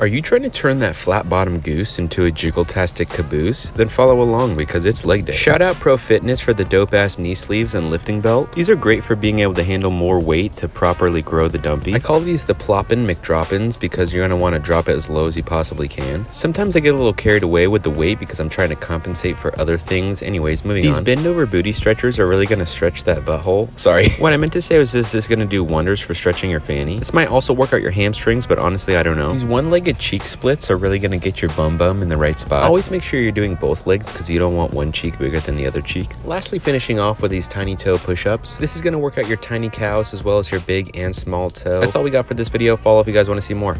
Are you trying to turn that flat bottom goose into a jiggle-tastic caboose? Then follow along because it's leg day. Shout out Pro Fitness for the dope ass knee sleeves and lifting belt. These are great for being able to handle more weight to properly grow the dumpy. I call these the ploppin' McDroppins because you're gonna wanna drop it as low as you possibly can. Sometimes I get a little carried away with the weight because I'm trying to compensate for other things. Anyways, moving these on. These bend over booty stretchers are really gonna stretch that butthole. Sorry. what I meant to say was this, this is gonna do wonders for stretching your fanny. This might also work out your hamstrings, but honestly, I don't know. These one-legged cheek splits are really going to get your bum bum in the right spot. Always make sure you're doing both legs because you don't want one cheek bigger than the other cheek. Lastly, finishing off with these tiny toe push-ups. This is going to work out your tiny cows as well as your big and small toe. That's all we got for this video. Follow if you guys want to see more.